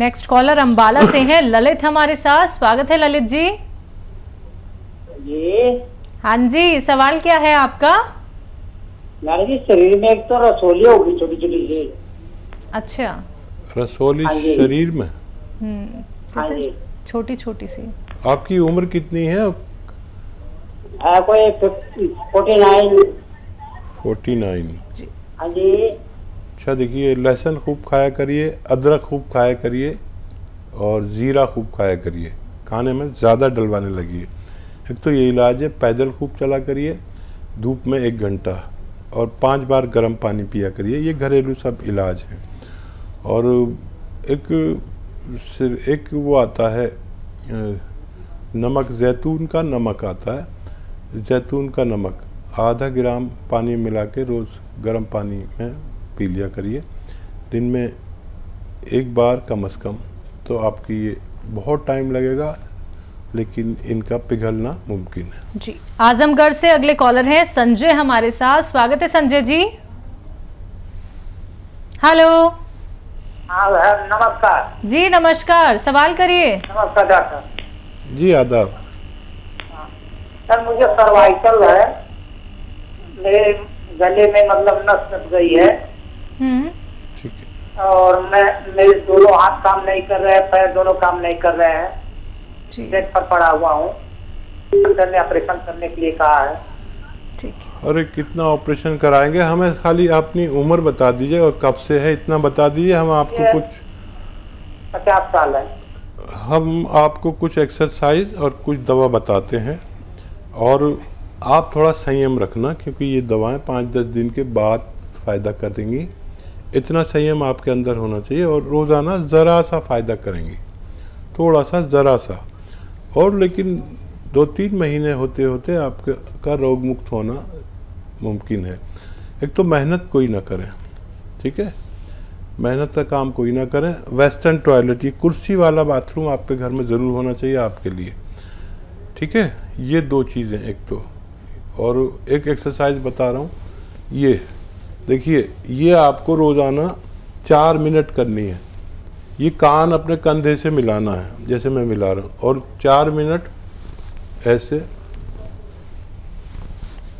Next collar Ambala से हैं. ललित हमारे साथ. स्वागत है ललित जी. जी हाँ जी सवाल क्या है आपका? मैडम जी शरीर में एक तो रसोली होगी छोटी छोटी सी. अच्छा. रसोली हाँ शरीर में? हम्म हाँ छोटी छोटी सी. आपकी उम्र कितनी है? है कोई फोर्टी नाइन. Forty nine. हाँ जी. अच्छा देखिए, लहसुन खूब खाया करिए, अदरक खूब खाया करिए और ज़ीरा खूब खाया करिए। खाने में ज़्यादा डलवाने लगिए। एक तो ये इलाज है, पैदल खूब चला करिए, धूप में एक घंटा और पाँच बार गर्म पानी पिया करिए। ये घरेलू सब इलाज हैं। और एक एक वो आता है नमक, जैतून का नमक आता है। जैतून का नमक, आधा ग्राम पानी मिला के रोज़ गर्म पानी में पी लिया करिए। दिन में एक बार कम से कम तो आपकी ये बहुत टाइम लगेगा लेकिन इनका पिघलना मुमकिन है। जी आजमगढ़ से अगले कॉलर हैं संजय हमारे साथ। स्वागत है संजय जी। हेलो। हाँ नमस्कार। जी नमस्कार। सवाल करिए। नमस्कार डॉक्टर। जी आदाब। सर मुझे सर्वाइकल है। मेरे गले में मतलब नस गई है। ठीक है। और मैं मेरे दोनों हाथ काम नहीं कर रहे हैं पैर दोनों काम नहीं कर रहे हैं। जी। बेड पर पड़ा हुआ हूँ। डॉक्टर ने ऑपरेशन करने के लिए कहा है। ठीक है। अरे कितना ऑपरेशन कराएँगे? हमें खाली अपनी उम्र बता दीजिए और कब से है इतना बता दीजिए। हम आपको कुछ पचास साल है। हम आपको कुछ एक्सरसाइज और कुछ दवा बताते हैं। और आप थोड़ा संयम रखना क्योंकि ये दवाएँ पाँच दस दिन के बाद फ़ायदा कर देंगी। इतना संयम आपके अंदर होना चाहिए और रोज़ाना ज़रा सा फ़ायदा करेंगी। थोड़ा सा ज़रा सा और लेकिन दो तीन महीने होते होते आपका, का रोग मुक्त होना मुमकिन है। एक तो मेहनत कोई ना करें, ठीक है? मेहनत का काम कोई ना करें। वेस्टर्न टॉयलेट, ये कुर्सी वाला बाथरूम आपके घर में ज़रूर होना चाहिए आपके लिए, ठीक है? ये दो चीज़ें, एक तो। और एक एक्सरसाइज बता रहा हूँ, ये। देखिए, ये आपको रोज़ाना चार मिनट करनी है। ये कान अपने कंधे से मिलाना है, जैसे मैं मिला रहा हूँ। और चार मिनट ऐसे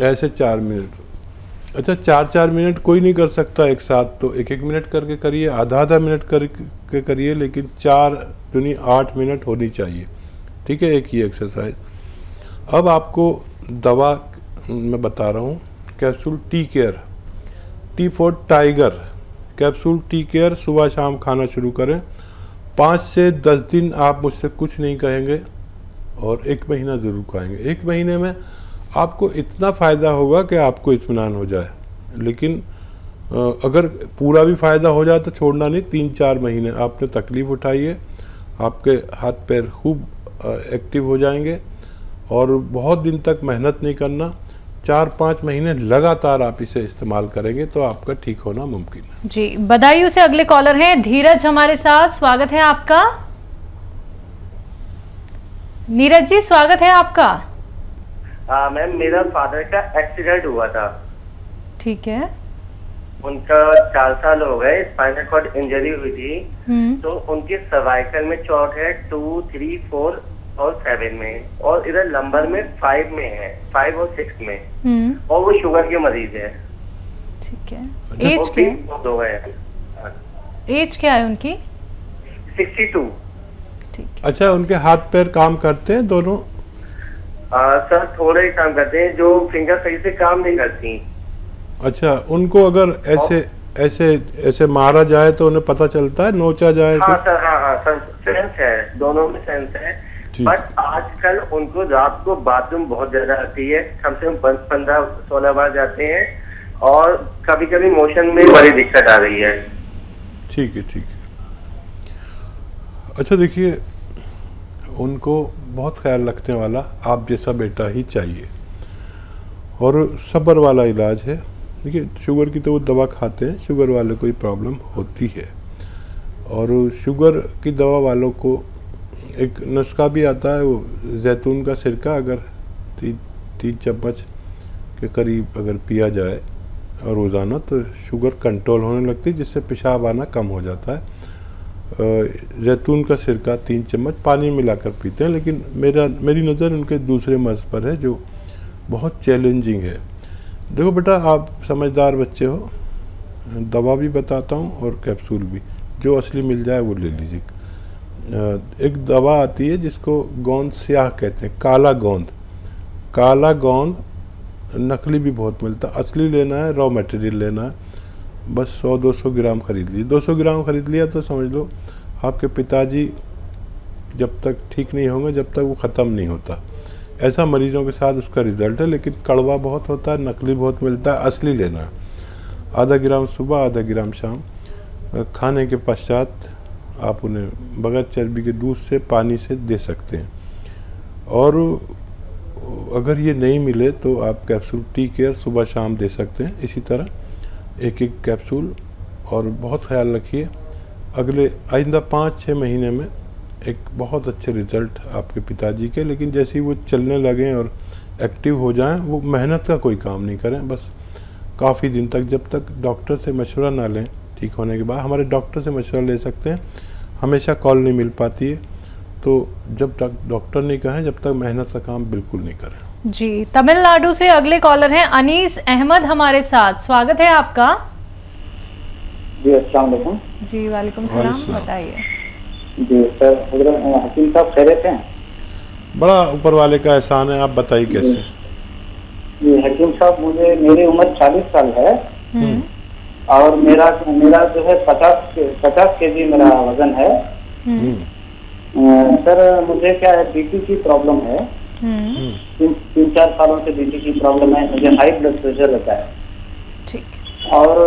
ऐसे चार मिनट। अच्छा चार चार मिनट कोई नहीं कर सकता एक साथ तो एक एक मिनट करके करिए आधा आधा मिनट करके करिए, लेकिन चार दुनी आठ मिनट होनी चाहिए। ठीक है, एक ही एक्सरसाइज अब आपको दवा, मैं बता रहा हूँ capsule T care T for tiger, capsule T care, सुबह शाम खाना शुरू करें। पाँच से दस दिन आप मुझसे कुछ नहीं कहेंगे और एक महीना ज़रूर खाएँगे। एक महीने में आपको इतना फ़ायदा होगा कि आपको इत्मीनान हो जाए। लेकिन अगर पूरा भी फ़ायदा हो जाए तो छोड़ना नहीं, तीन चार महीने आपने तकलीफ़ उठाई है, आपके हाथ पैर खूब एक्टिव हो जाएँगे और बहुत दिन तक मेहनत नहीं करना। चार पाँच महीने लगातार आप इसे इस्तेमाल करेंगे तो आपका ठीक होना मुमकिन है। जी बदायूं से अगले कॉलर हैं। धीरज हमारे साथ स्वागत है आपका। नीरज जी स्वागत है आपका। हाँ मैम मेरा फादर का एक्सीडेंट हुआ था। ठीक है। उनका चार साल हो गए स्पाइनल कॉर्ड इंजरी हुई थी। हम्म। तो उनके सर्वाइकल में चोट है टू थ्री फोर और सेवन में और इधर लंबर में फाइव में है फाइव और सिक्स में। हम्म। और वो शुगर के मरीज़ है। ठीक है। अच्छा, एज क्या? भी बहुत हो। हैं एज क्या है उनकी? सिक्सटी टू ठीक अच्छा उनके हाथ पैर काम करते हैं दोनों? सर थोड़े ही काम करते हैं जो फिंगर सही से काम नहीं करती। अच्छा उनको अगर ऐसे ऐसे ऐसे मारा जाए तो उन्हें पता चलता है नोचा जाए हाँ तो? सर हाँ हाँ सर सेंस है दोनों में सेंस है। बट आजकल उनको रात को बाथरूम बहुत ज़्यादा आती है। कम से कम पंद्रह सोलह बार जाते हैं और कभी कभी मोशन में बड़ी दिक्कत आ रही है। ठीक है ठीक है। अच्छा देखिए उनको बहुत ख्याल रखने वाला आप जैसा बेटा ही चाहिए। और सब्र वाला इलाज है। देखिए शुगर की तो वो दवा खाते हैं शुगर वाले को ही प्रॉब्लम होती है। और शुगर की दवा वालों को एक नुस्खा भी आता है, वो जैतून का सिरका अगर तीन तीन चम्मच के करीब अगर पिया जाए रोज़ाना तो शुगर कंट्रोल होने लगती है, जिससे पेशाब आना कम हो जाता है। जैतून का सिरका तीन चम्मच पानी मिलाकर पीते हैं, लेकिन मेरा, मेरी नज़र उनके दूसरे मर्ज पर है, जो बहुत चैलेंजिंग है। देखो बेटा, आप समझदार बच्चे हो, दवा भी बताता हूँ और कैप्सूल भी, जो असली मिल जाए वो ले लीजिए। एक दवा आती है जिसको गोंद स्याह कहते हैं, काला गोंद। काला गोंद नकली भी बहुत मिलता है। असली लेना है रॉ मटेरियल लेना है। बस 100-200 ग्राम खरीद ली। 200 ग्राम खरीद लिया तो समझ लो आपके पिताजी जब तक ठीक नहीं होंगे, जब तक वो ख़त्म नहीं होता। ऐसा मरीजों के साथ उसका रिज़ल्ट है, लेकिन कड़वा बहुत होता है, नकली बहुत मिलता है, असली लेना है। आधा ग्राम सुबह, आधा ग्राम शाम। खाने के पश्चात आप उन्हें बगैर चर्बी के दूध से, पानी से दे सकते हैं। और अगर ये नहीं मिले तो आप कैप्सूल टी केयर सुबह शाम दे सकते हैं। इसी तरह एक एक कैप्सूल और बहुत ख्याल रखिए, अगले आइंदा पाँच छः महीने में एक बहुत अच्छे रिज़ल्ट आपके पिताजी के, लेकिन जैसे ही वो चलने लगें और एक्टिव हो जाएँ, वो मेहनत का कोई काम नहीं करें। बस काफ़ी दिन तक, जब तक डॉक्टर से मशवरा ना लें, ठीक होने के बाद हमारे डॉक्टर से मशवरा ले सकते हैं। हमेशा कॉल नहीं मिल पाती है। तो जब तक डॉक्टर नहीं कहें जब तक मेहनत का काम बिल्कुल नहीं करें। जी तमिलनाडु से अगले कॉलर हैं अनीस अहमद हमारे साथ। स्वागत है आपका। जी अस्सलाम वालेकुम। जी वालेकुम सलाम। बताइए। जी सर हकीम साहब खैरियत हैं? बड़ा ऊपर वाले का एहसान है आप बताइए कैसे? जी हकीम साहब मुझे मेरी उम्र चालीस साल है। हम्म, और मेरा मेरा जो है पचास पचास के जी मेरा वज़न है। हम्म, सर मुझे क्या है बीपी की प्रॉब्लम है। हम्म, तीन तीन चार सालों से बीपी की प्रॉब्लम है मुझे हाई ब्लड प्रेशर रहता है। ठीक। और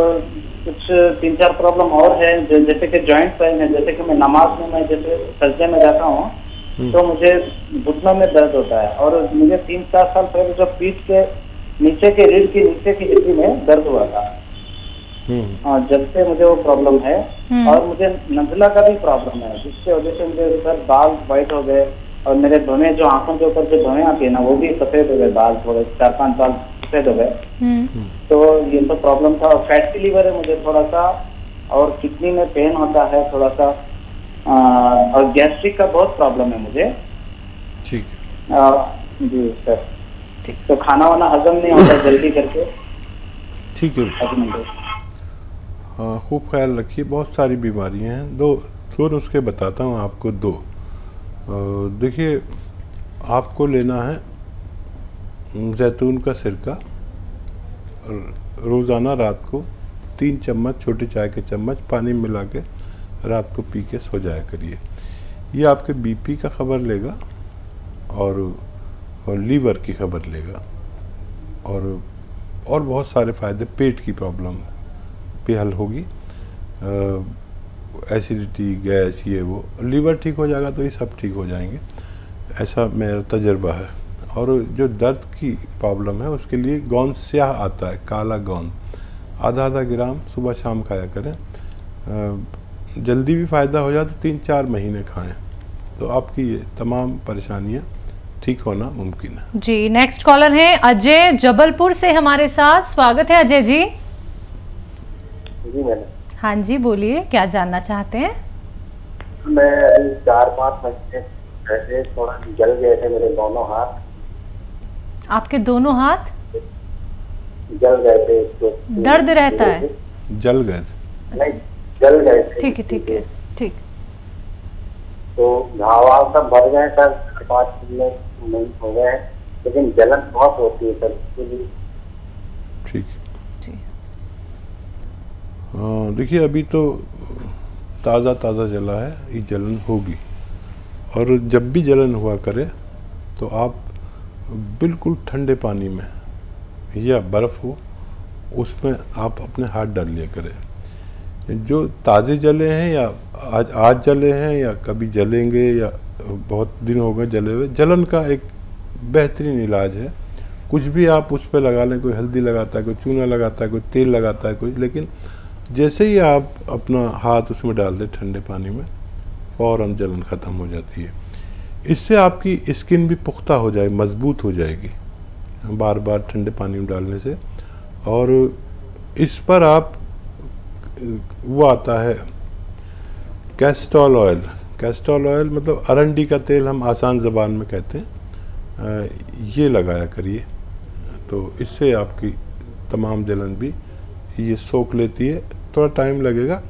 कुछ तीन चार प्रॉब्लम और है जैसे कि जॉइंट पेन है जैसे कि मैं नमाज़ में मैं जैसे सजदे में जाता हूँ तो मुझे घुटनों में दर्द होता है। और मुझे तीन चार साल पहले जो पीठ के नीचे के रीढ़ के नीचे की हड्डी में दर्द हुआ था। हम्म, हाँ, जब से मुझे वो प्रॉब्लम है। हम्म। और मुझे नजला का भी प्रॉब्लम है जिसके वजह से मुझे सर बाल वाइट हो गए और मेरे धोने जो आँखों के ऊपर जो धोने आती है ना वो भी सफ़ेद हो गए बाल थोड़े चार पाँच बाल सफ़ेद हो गए। हम्म, तो ये तो प्रॉब्लम था फैटी लीवर है मुझे थोड़ा सा और किडनी में पेन होता है थोड़ा सा आ, और गैस्ट्रिक का बहुत प्रॉब्लम है मुझे। ठीक है। जी सर ठीक। तो खाना वाना हजम नहीं होता जल्दी करके। ठीक है। हजम नहीं होता। हाँ खूब ख्याल रखिए बहुत सारी बीमारियाँ हैं। दो दो नुस्खे बताता हूँ आपको दो। देखिए आपको लेना है जैतून का सिरका रोज़ाना रात को तीन चम्मच छोटे चाय के चम्मच पानी मिला के रात को पी के सो जाया करिए। ये आपके बीपी का खबर लेगा और, और लीवर की खबर लेगा। और और बहुत सारे फ़ायदे पेट की प्रॉब्लम। भी हल होगी। एसिडिटी गैस ये वो लीवर ठीक हो जाएगा तो ये सब ठीक हो जाएँगे। ऐसा मेरा तजर्बा है। और जो दर्द की प्रॉब्लम है, उसके लिए गोंद स्याह आता है, काला गोंद आधा आधा ग्राम सुबह शाम खाया करें। जल्दी भी फ़ायदा हो जाए तो तीन चार महीने खाएँ। तो आपकी ये तमाम परेशानियाँ ठीक होना मुमकिन है। जी नेक्स्ट कॉलर हैं अजय जबलपुर से हमारे साथ। स्वागत है अजय जी। जी मैडम हाँ जी बोलिए क्या जानना चाहते हैं? मैं अभी चार पाँच महीने पहले थोड़ा जल गए थे मेरे दोनों हाथ। आपके दोनों हाथ? जल गए थे तो। दर्द रहता है? जल गए थे। नहीं जल गए थे। ठीक है ठीक है ठीक। तो घाव सब भर गए सर पाँच महीने नहीं हो गए लेकिन जलन बहुत होती है सर उसके लिए। ठीक हाँ, देखिए, अभी तो ताज़ा ताज़ा जला है, ये जलन होगी। और जब भी जलन हुआ करे तो आप बिल्कुल ठंडे पानी में या बर्फ़ हो, उसमें आप अपने हाथ डाल लिया करें। जो ताज़े जले हैं या आज आज जले हैं या कभी जलेंगे या बहुत दिन हो गए जले हुए, जलन का एक बेहतरीन इलाज है। कुछ भी आप उस पर लगा लें, कोई हल्दी लगाता है, कोई चूना लगाता है, कोई तेल लगाता है, कोई, लेकिन जैसे ही आप अपना हाथ उसमें डाल दें ठंडे पानी में, फ़ौरन जलन ख़त्म हो जाती है। इससे आपकी स्किन भी पुख्ता हो जाए, मज़बूत हो जाएगी बार बार ठंडे पानी में डालने से। और इस पर आप, वो आता है कैस्ट्रॉल ऑयल कैस्ट्रॉल ऑयल मतलब अरंडी का तेल हम आसान ज़बान में कहते हैं। ये लगाया करिए। तो इससे आपकी तमाम जलन भी ये सोख लेती है। थोड़ा टाइम लगेगा।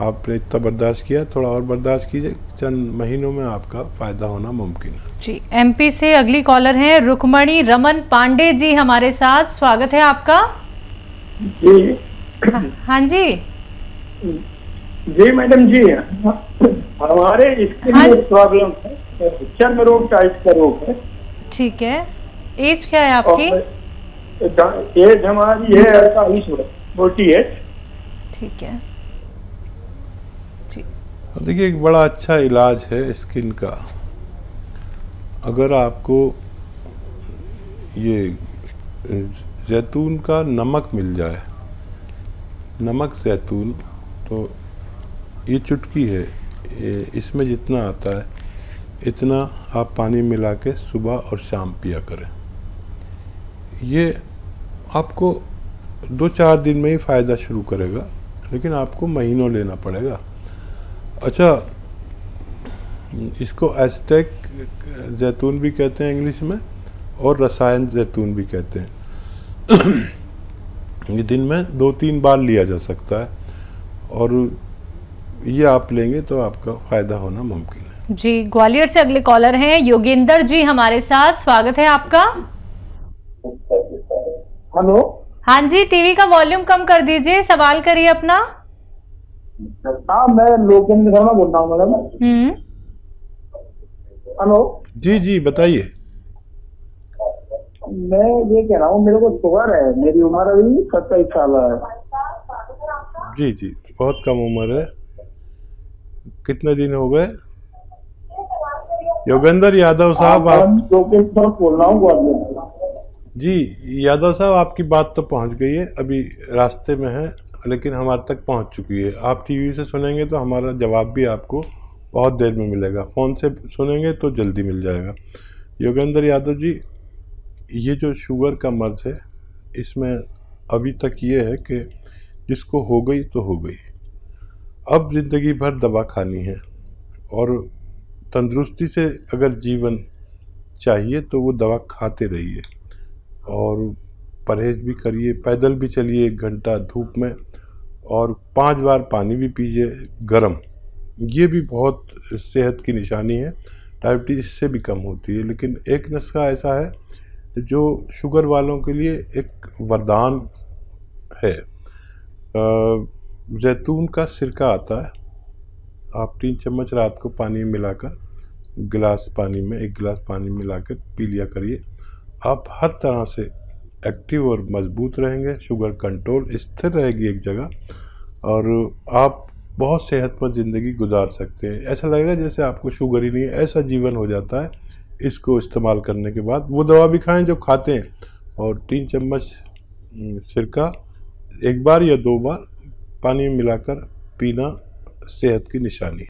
आपने इतना बर्दाश्त किया थोड़ा और बर्दाश्त कीजिए। चंद महीनों में आपका फ़ायदा होना मुमकिन है। जी एमपी से अगली कॉलर हैं रुकमणी रमन पांडे जी हमारे साथ। स्वागत है आपका। जी। हाँ, हाँ जी। जी मैडम जी हमारे हाँ। में प्रॉब्लम है। चर्म रोग टाइप का रोग है। ठीक है। एज क्या है आपकी? एज हमारी है अड़तालीस फोर्टी एट ठीक है। जी। देखिए, एक बड़ा अच्छा इलाज है स्किन का। अगर आपको ये जैतून का नमक मिल जाए, नमक जैतून तो ये चुटकी है। इसमें जितना आता है, इतना आप पानी मिला के सुबह और शाम पिया करें। ये आपको दो चार दिन में ही फ़ायदा शुरू करेगा। लेकिन आपको महीनों लेना पड़ेगा। अच्छा इसको एस्टेक जैतून भी कहते हैं इंग्लिश में और रसायन जैतून भी कहते हैं। ये दिन में दो तीन बार लिया जा सकता है और ये आप लेंगे तो आपका फ़ायदा होना मुमकिन है। जी ग्वालियर से अगले कॉलर हैं योगेंद्र जी हमारे साथ। स्वागत है आपका। हेलो। हाँ जी टीवी का वॉल्यूम कम कर दीजिए सवाल करिए अपना। हाँ मैं लोकेंद्र शर्मा बोल रहा हूँ मैडम। हम्म। हेलो। जी जी बताइए। मैं ये कह रहा हूँ मेरे को शुगर है मेरी उम्र अभी सत्ताईस साल है। जी जी बहुत कम उम्र है। कितने दिन हो गए? योगेंद्र यादव साहब आप बोल रहा हूँ। जी, यादव साहब, आपकी बात तो पहुँच गई है। अभी रास्ते में है, लेकिन हमारे तक पहुँच चुकी है। आप टीवी से सुनेंगे तो हमारा जवाब भी आपको बहुत देर में मिलेगा। फ़ोन से सुनेंगे तो जल्दी मिल जाएगा। योगेंद्र यादव जी, ये जो शुगर का मर्ज है, इसमें अभी तक ये है कि जिसको हो गई तो हो गई। अब ज़िंदगी भर दवा खानी है और तंदुरुस्ती से अगर जीवन चाहिए तो वो दवा खाते रहिए। और परहेज भी करिए, पैदल भी चलिए एक घंटा धूप में और पाँच बार पानी भी पीजिए गर्म। ये भी बहुत सेहत की निशानी है। डायबिटीज़ इससे भी कम होती है, लेकिन एक नुस्खा ऐसा है जो शुगर वालों के लिए एक वरदान है। जैतून का सिरका आता है। आप तीन चम्मच रात को पानी में मिलाकर, गिलास पानी में, एक गिलास पानी मिलाकर पी लिया करिए। आप हर तरह से एक्टिव और मज़बूत रहेंगे शुगर कंट्रोल स्थिर रहेगी एक जगह, और आप बहुत सेहतमंद ज़िंदगी गुजार सकते हैं। ऐसा लगेगा जैसे आपको शुगर ही नहीं है, ऐसा जीवन हो जाता है। इसको इस्तेमाल करने के बाद वो दवा भी खाएँ जो खाते हैं, और तीन चम्मच सिरका एक बार या दो बार पानी में मिलाकर पीना सेहत की निशानी है।